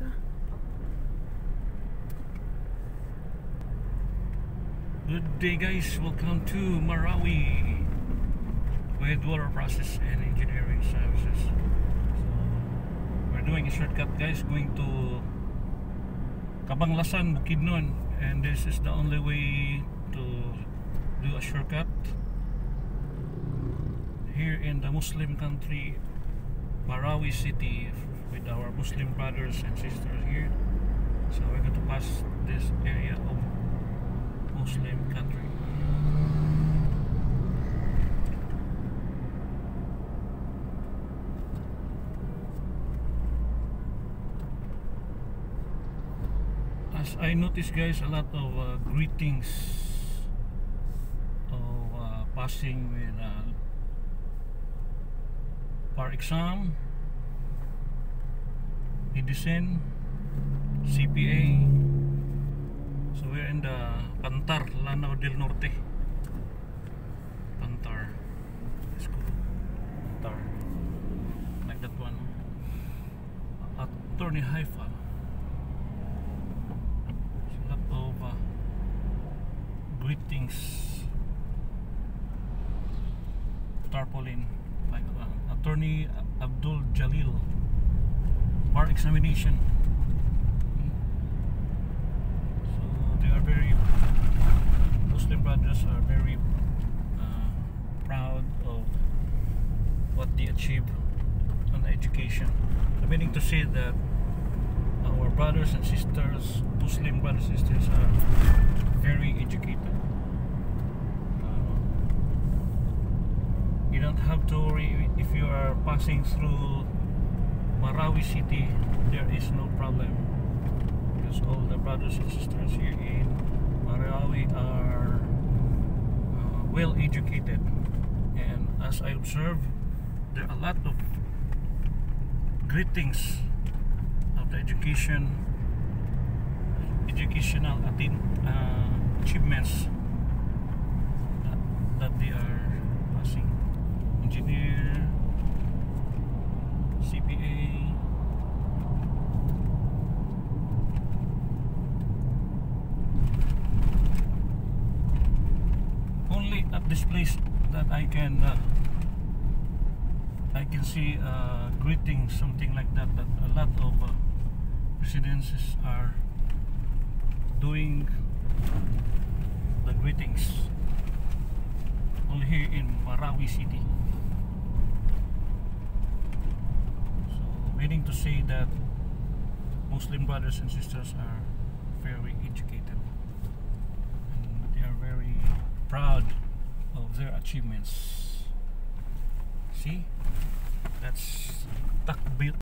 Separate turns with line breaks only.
Good day guys, welcome to Marawi with water process and engineering services. So we're doing a shortcut guys going to Cabanglasan, Bukidnon and this is the only way to do a shortcut here in the Muslim country Marawi city with our Muslim brothers and sisters here. So we're going to pass this area of Muslim country. As I noticed guys, a lot of uh, greetings of uh, passing with uh, par exam, Edison, CPA, So we're in the Pantar, Lanao del Norte. Pantar. Let's go. Pantar. Like that one. Attorney Haifa. A lot of uh, greetings. Tarpaulin. Attorney Abdul Jalil. Bar examination. So they are very Muslim brothers are very uh, proud of what they achieved on education. I'm meaning to say that our brothers and sisters, Muslim brothers and sisters, are very educated. Uh, you don't have to worry if you are passing through Marawi city. There is no problem because all the brothers and sisters here in Marawi are uh, well educated and as I observe there are a lot of greetings of the education educational attain, uh, achievements that, that they are passing only at this place that I can uh, I can see uh, greetings something like that that a lot of uh, residences are doing the greetings only here in Marawi city. So meaning to say that Muslim brothers and sisters are very educated and they are very proud of their achievements. See? That's takbir